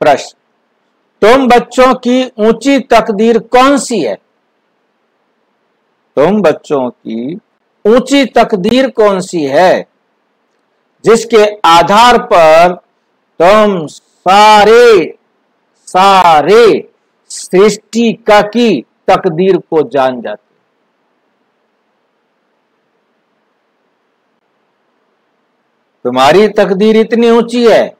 प्रश्न। तुम बच्चों की ऊँची तकदीर कौन सी है? तुम बच्चों की ऊँची तकदीर कौन सी है? जिसके आधार पर तुम सारे सारे सृष्टि का की तकदीर को जान जाते तुम्हारी तकदीर इतनी ऊँची है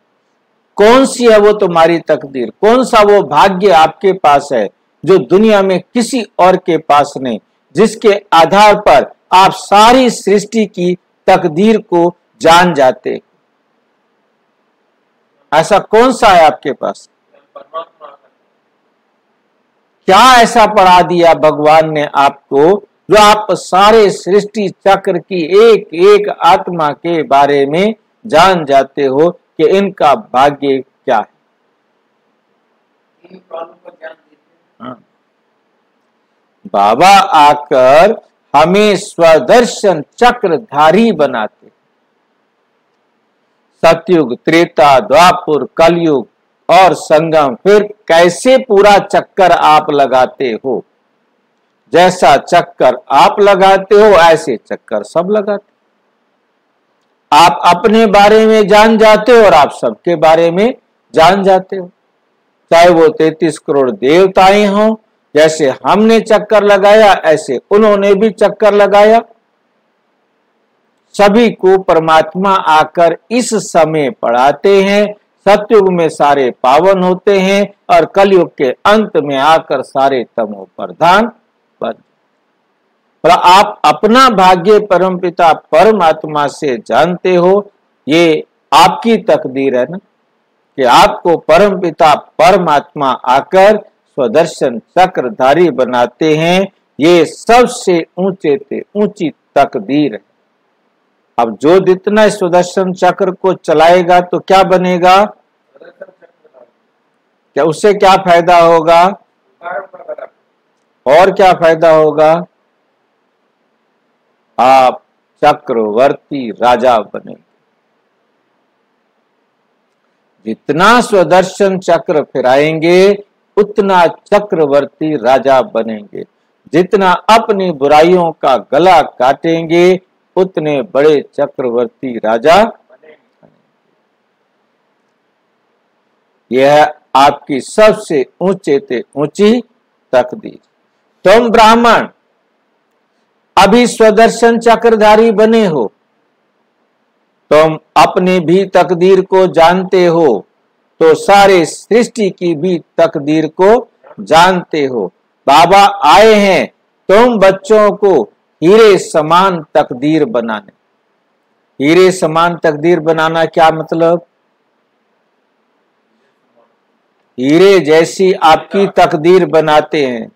कौन सी है वो तुम्हारी तकदीर? कौन सा वो भाग्य आपके पास है जो दुनिया में किसी और के पास नहीं, जिसके आधार पर आप सारी सृष्टि की तकदीर को जान जाते? ऐसा कौन सा है आपके पास? क्या ऐसा पढ़ा दिया भगवान ने आपको जो आप सारे सृष्टि चक्र की एक एक आत्मा के बारे में जान जाते हो? कि इनका भाग्य क्या है? हाँ। बाबा आकर हमें स्वदर्शन चक्रधारी बनाते सतयुग त्रेता द्वापुर कलयुग और संगम फिर कैसे पूरा चक्कर आप लगाते हो? जैसा चक्कर आप लगाते हो ऐसे चक्कर सब लगाते आप अपने बारे में जान जाते हो और आप सबके बारे में जान जाते हो। चाहे वो तैतीस करोड़ देवताएँ हो, जैसे हमने चक्कर लगाया, ऐसे उन्होंने भी चक्कर लगाया। सभी को परमात्मा आकर इस समय पढ़ाते हैं, सत्युग में सारे पावन होते हैं और कलयुग के अंत में आकर सारे तमो प्रधान बन पर आप अपना भाग्य परम पिता परमात्मा से जानते हो, ये आपकी तकदीर है ना? कि आपको परम पिता परमात्मा आकर स्वदर्शन चक्रधारी बनाते हैं, ये सबसे ऊँचे थे ऊँची तकदीर है। अब जो जितना स्वदर्शन चक्र को चलाएगा तो क्या बनेगा? क्या उससे क्या फ़ायदा होगा? और क्या फ़ायदा होगा? आप चक्रवर्ती राजा बने। जितना स्वदर्शन चक्र फिराएँगे, उतना चक्रवर्ती राजा बनेंगे। जितना अपनी बुराइयों का गला काटेंगे, उतने बड़े चक्रवर्ती राजा यह आपकी सबसे ऊँचे ते ऊँची तकदीर। तुम ब्राह्मण अभी स्वदर्शन चक्रधारी बने हो। तुम अपने भी तकदीर को जानते हो तो सारे सृष्टि की भी तकदीर को जानते हो। बाबा आए हैं, तुम बच्चों को हीरे समान तकदीर बनाने। हीरे समान तकदीर बनाना क्या मतलब? हीरे जैसी आपकी तकदीर बनाते हैं।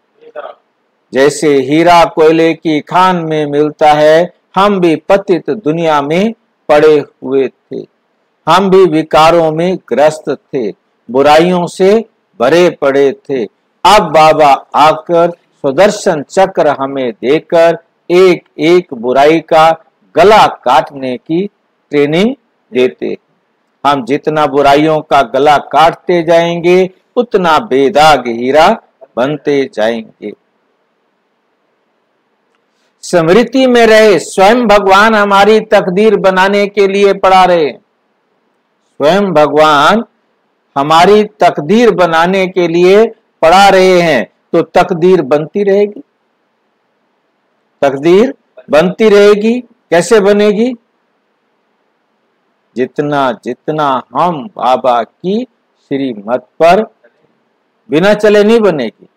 जैसे हीरा कोयले की खान में मिलता है, हम भी पतित दुनिया में पड़े हुए थे। हम भी विकारों में ग्रस्त थे, बुराइयों से भरे पड़े थे। अब बाबा आकर सुदर्शन चक्र हमें देकर एक एक बुराई का गला काटने की ट्रेनिंग देते हम जितना बुराइयों का गला काटते जाएँगे, उतना बेदाग हीरा बनते जाएँगे। स्मृति में रहे, स्वयं भगवान हमारी तकदीर बनाने के लिए पढ़ा रहे। स्वयं भगवान हमारी तकदीर बनाने के लिए पढ़ा रहे हैं तो तकदीर बनती रहेगी। तकदीर बनती रहेगी, कैसे बनेगी? जितना जितना हम बाबा की श्रीमत पर बिना चले नहीं बनेगी।